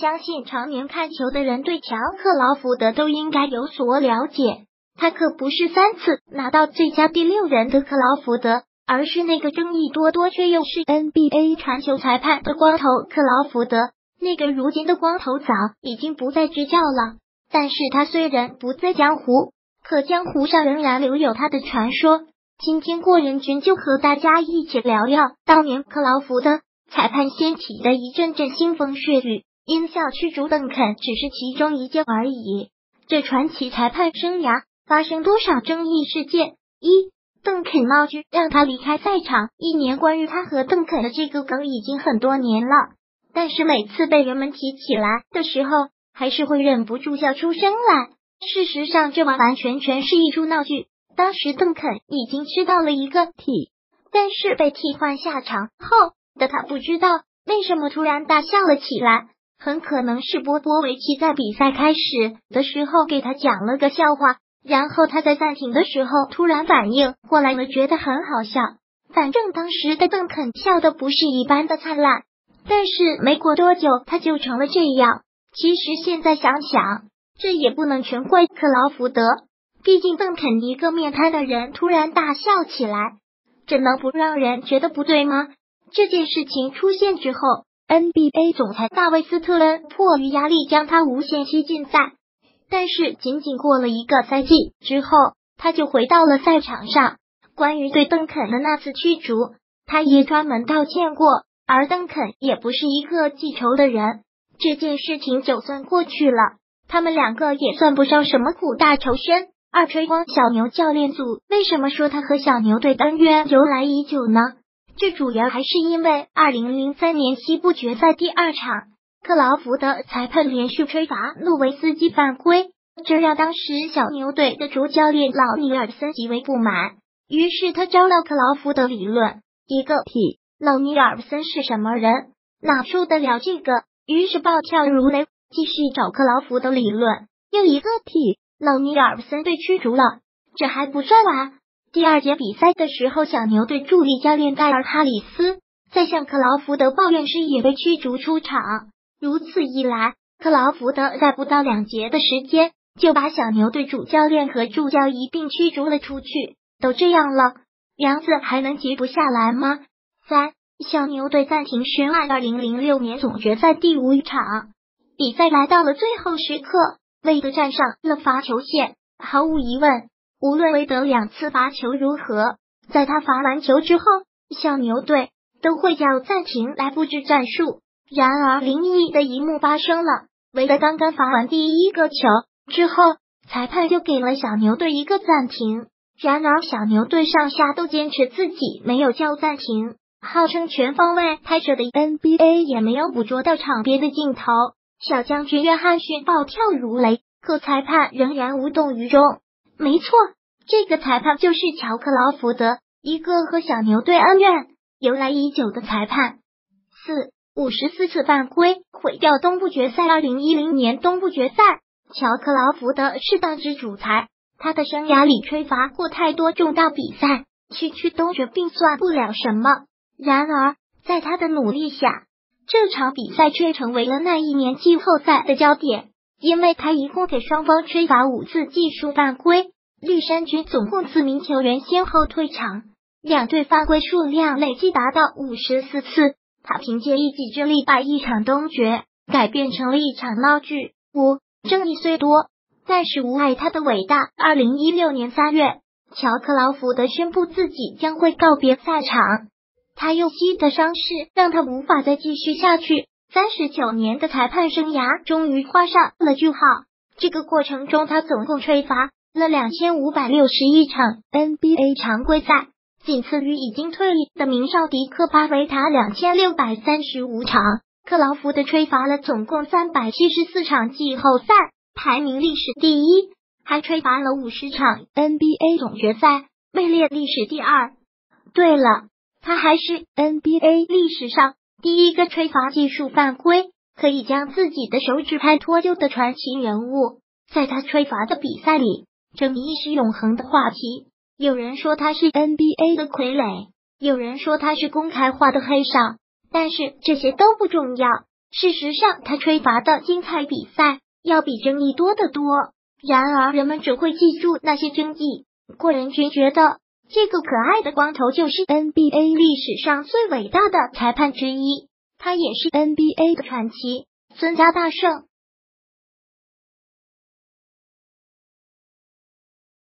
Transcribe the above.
相信常年看球的人对乔克劳福德都应该有所了解。他可不是三次拿到最佳第六人的克劳福德，而是那个争议多多却又是 NBA 传球裁判的光头克劳福德。那个如今的光头早已经不再执教了，但是他虽然不在江湖，可江湖上仍然留有他的传说。今天过人群就和大家一起聊聊当年克劳福德裁判掀起的一阵阵腥风血雨。音效驱逐邓肯只是其中一件而已。这传奇裁判生涯发生多少争议事件？一邓肯闹剧让他离开赛场一年，关于他和邓肯的这个梗已经很多年了，但是每次被人们提起来的时候，还是会忍不住笑出声来。事实上，这完完全全是一出闹剧。当时邓肯已经吃到了一个替，但是被替换下场后的他不知道为什么突然大笑了起来。很可能是波波维奇在比赛开始的时候给他讲了个笑话，然后他在暂停的时候突然反应过来了，觉得很好笑。反正当时的邓肯笑的不是一般的灿烂，但是没过多久他就成了这样。其实现在想想，这也不能全怪克劳福德，毕竟邓肯一个面瘫的人突然大笑起来，这能不让人觉得不对吗？这件事情出现之后。NBA 总裁大卫斯特恩迫于压力将他无限期禁赛，但是仅仅过了一个赛季之后，他就回到了赛场上。关于对邓肯的那次驱逐，他也专门道歉过。而邓肯也不是一个记仇的人，这件事情就算过去了，他们两个也算不上什么苦大仇深。二吹光小牛教练组为什么说他和小牛队恩怨由来已久呢？这主要还是因为二零零三年西部决赛第二场，克劳福德裁判连续吹罚诺维斯基犯规，这让当时小牛队的主教练老尼尔森极为不满。于是他招了克劳福德理论，一个屁！老尼尔森是什么人？哪受得了这个？于是暴跳如雷，继续找克劳福德理论，又一个屁！老尼尔森被驱逐了。这还不算完。第二节比赛的时候，小牛队助理教练戴尔哈里斯在向克劳福德抱怨时也被驱逐出场。如此一来，克劳福德在不到两节的时间就把小牛队主教练和助教一并驱逐了出去。都这样了，梁子还能急不下来吗？三，小牛队暂停宣案。二零零六年总决赛第五场比赛来到了最后时刻，韦德站上了罚球线。毫无疑问。无论韦德两次罚球如何，在他罚完球之后，小牛队都会叫暂停来布置战术。然而，灵异的一幕发生了：韦德刚刚罚完第一个球之后，裁判就给了小牛队一个暂停。然而，小牛队上下都坚持自己没有叫暂停，号称全方位拍摄的 NBA 也没有捕捉到场边的镜头。小将军约翰逊暴跳如雷，可裁判仍然无动于衷。没错，这个裁判就是乔克劳福德，一个和小牛队恩怨由来已久的裁判。四五十四次犯规毁掉东部决赛。二零一零年东部决赛，乔克劳福德是当之主裁，他的生涯里吹罚过太多重大比赛，区区东决并算不了什么。然而，在他的努力下，这场比赛却成为了那一年季后赛的焦点。因为他一共给双方吹罚五次技术犯规，绿衫军总共四名球员先后退场，两队犯规数量累计达到五十四次。他凭借一己之力把一场东决改变成了一场闹剧。五争议虽多，但是无碍他的伟大。二零一六年三月，乔克劳福德宣布自己将会告别赛场，他右膝的伤势让他无法再继续下去。三十九年的裁判生涯终于画上了句号。这个过程中，他总共吹罚了两千五百六十一场 NBA 常规赛，仅次于已经退役的名少迪克巴维塔两千六百三十五场。克劳福德吹罚了总共三百七十四场季后赛，排名历史第一，还吹罚了五十场 NBA 总决赛，位列历史第二。对了，他还是 NBA 历史上。第一个吹罚技术犯规可以将自己的手指拍脱臼的传奇人物，在他吹罚的比赛里，争议是永恒的话题。有人说他是 NBA 的傀儡，有人说他是公开化的黑哨，但是这些都不重要。事实上，他吹罚的精彩比赛要比争议多得多。然而，人们只会记住那些争议。郭仁君觉得，这个可爱的光头就是 NBA 历史上最伟大的裁判之一，他也是 NBA 的传奇。孙家大圣。